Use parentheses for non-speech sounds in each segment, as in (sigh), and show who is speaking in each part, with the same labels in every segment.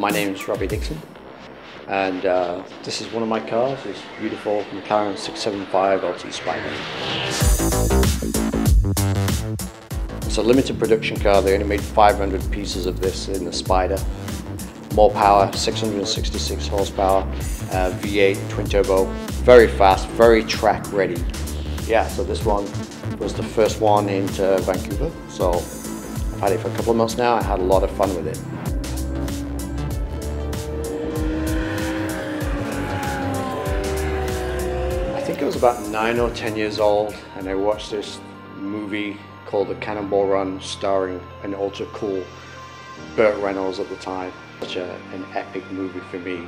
Speaker 1: My name is Robbie Dickson, and uh, this is one of my cars. It's beautiful McLaren 675 LT Spider. It's a limited production car. They only made 500 pieces of this in the Spider. More power, 666 horsepower, uh, V8 twin turbo, very fast, very track ready. Yeah, so this one was the first one into Vancouver. So I've had it for a couple of months now. I had a lot of fun with it. Was about nine or ten years old and I watched this movie called The Cannonball Run starring an ultra cool Burt Reynolds at the time. Such a, an epic movie for me.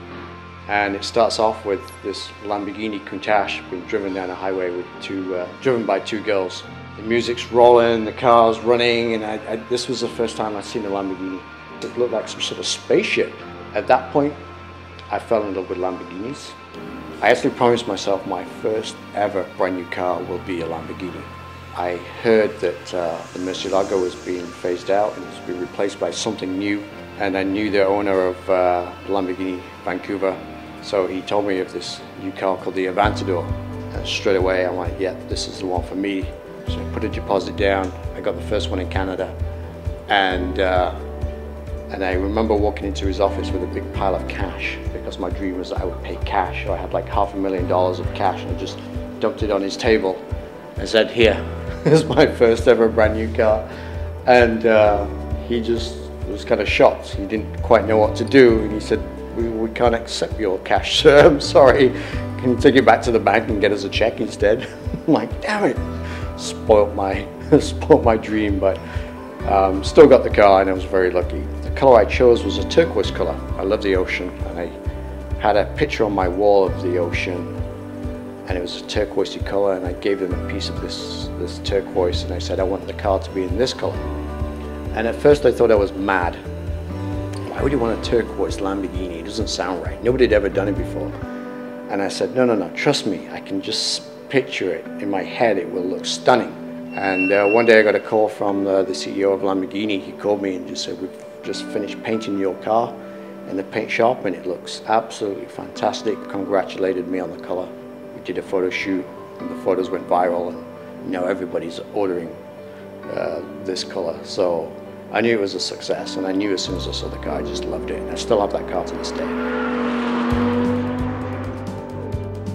Speaker 1: And it starts off with this Lamborghini Countach being driven down a highway with two, uh, driven by two girls. The music's rolling, the car's running, and I, I, this was the first time I'd seen a Lamborghini. It looked like some sort of spaceship. At that point, I fell in love with Lamborghinis. I actually promised myself my first ever brand new car will be a Lamborghini. I heard that uh, the Murcielago was being phased out and it was being replaced by something new. And I knew the owner of uh, Lamborghini Vancouver. So he told me of this new car called the Aventador. And straight away I'm like, yeah, this is the one for me. So I put a deposit down. I got the first one in Canada. And, uh, and I remember walking into his office with a big pile of cash because my dream was that I would pay cash. So I had like half a million dollars of cash and I just dumped it on his table and said, here, (laughs) this is my first ever brand new car. And uh, he just was kind of shocked. He didn't quite know what to do. And he said, we, we can't accept your cash, (laughs) sir. I'm sorry. Can you take it back to the bank and get us a check instead? (laughs) I'm like, damn it. Spoiled my, spoilt my dream, but um, still got the car and I was very lucky. The color I chose was a turquoise color. I love the ocean and I had a picture on my wall of the ocean and it was a turquoisey color and I gave them a piece of this, this turquoise and I said I want the car to be in this color. And at first I thought I was mad. Why would you want a turquoise Lamborghini? It doesn't sound right. Nobody had ever done it before. And I said, no, no, no, trust me. I can just picture it in my head. It will look stunning. And uh, one day I got a call from uh, the CEO of Lamborghini. He called me and just said, we've just finished painting your car in the paint shop and it looks absolutely fantastic. Congratulated me on the color. We did a photo shoot and the photos went viral and now everybody's ordering uh, this color. So I knew it was a success and I knew as soon as I saw the car, I just loved it. And I still have that car to this day.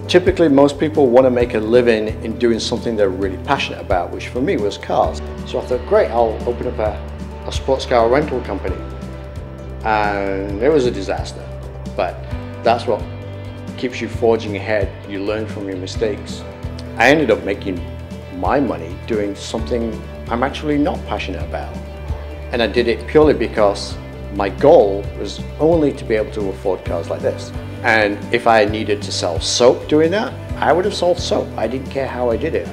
Speaker 1: Typically, most people want to make a living in doing something they're really passionate about, which for me was cars. So I thought, great, I'll open up a, a sports car rental company. And it was a disaster, but that's what keeps you forging ahead. You learn from your mistakes. I ended up making my money doing something I'm actually not passionate about. And I did it purely because my goal was only to be able to afford cars like this. And if I needed to sell soap doing that, I would have sold soap. I didn't care how I did it.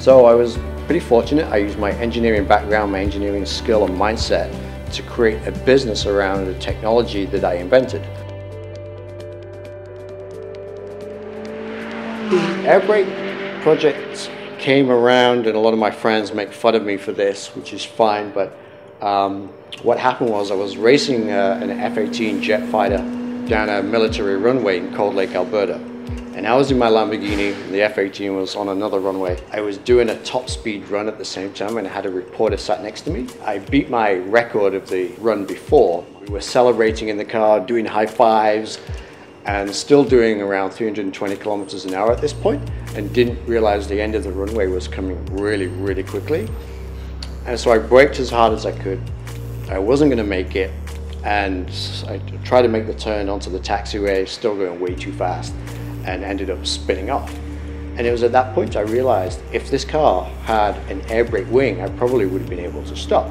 Speaker 1: So I was pretty fortunate. I used my engineering background, my engineering skill and mindset to create a business around the technology that I invented. The air brake project came around and a lot of my friends make fun of me for this, which is fine, but um, what happened was I was racing uh, an F-18 jet fighter down a military runway in Cold Lake, Alberta. And I was in my Lamborghini, and the F-18 was on another runway. I was doing a top speed run at the same time and I had a reporter sat next to me. I beat my record of the run before. We were celebrating in the car, doing high fives, and still doing around 320 kilometers an hour at this point, and didn't realize the end of the runway was coming really, really quickly. And so I braked as hard as I could. I wasn't going to make it, and I tried to make the turn onto the taxiway, still going way too fast, and ended up spinning off. And it was at that point I realized if this car had an air brake wing, I probably would have been able to stop.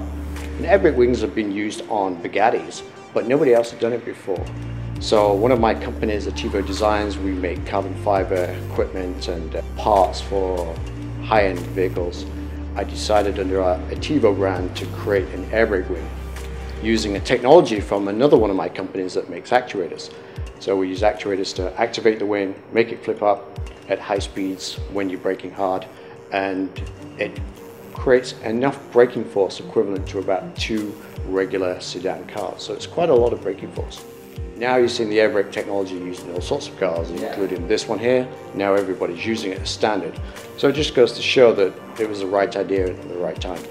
Speaker 1: And air brake wings have been used on Bugattis, but nobody else had done it before. So one of my companies, Ativo Designs, we make carbon fiber equipment and uh, parts for high-end vehicles. I decided under our Ativo brand to create an air brake wing using a technology from another one of my companies that makes actuators. So we use actuators to activate the wing, make it flip up at high speeds when you're braking hard, and it creates enough braking force equivalent to about two regular sedan cars. So it's quite a lot of braking force. Now you're seeing the air brake technology used in all sorts of cars, including this one here. Now everybody's using it as standard. So it just goes to show that it was the right idea at the right time.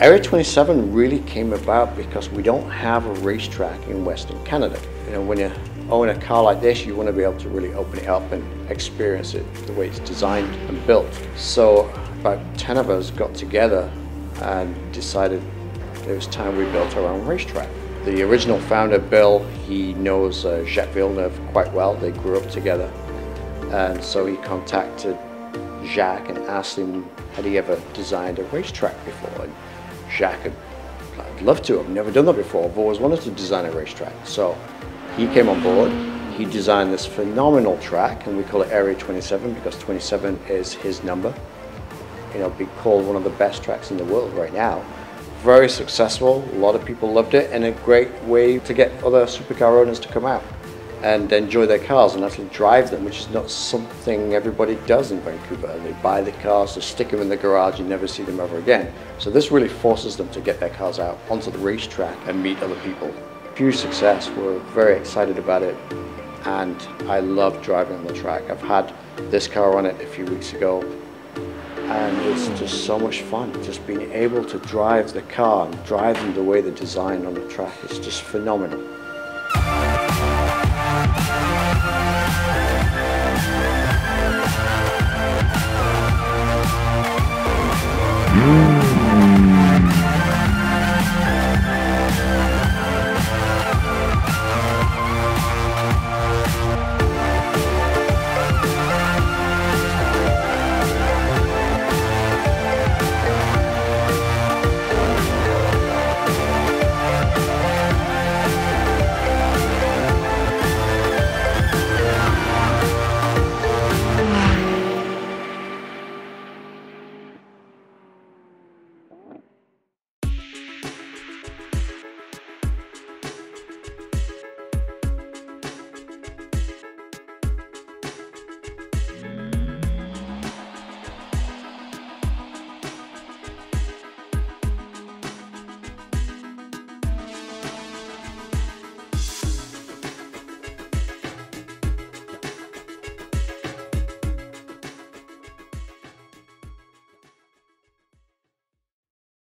Speaker 1: Area 27 really came about because we don't have a racetrack in Western Canada. You know, when you own a car like this, you want to be able to really open it up and experience it the way it's designed and built. So about 10 of us got together and decided it was time we built our own racetrack. The original founder, Bill, he knows uh, Jacques Villeneuve quite well. They grew up together. And so he contacted Jacques and asked him, had he ever designed a racetrack before? And Had, I'd love to, I've never done that before. I've always wanted to design a racetrack. So he came on board. He designed this phenomenal track, and we call it Area 27 because 27 is his number. You know, be called one of the best tracks in the world right now very successful. A lot of people loved it and a great way to get other supercar owners to come out and enjoy their cars and actually drive them, which is not something everybody does in Vancouver. They buy the cars, they stick them in the garage and never see them ever again. So this really forces them to get their cars out onto the racetrack and meet other people. Huge success, we're very excited about it and I love driving on the track. I've had this car on it a few weeks ago and it's just so much fun just being able to drive the car and drive them the way they're designed on the track is just phenomenal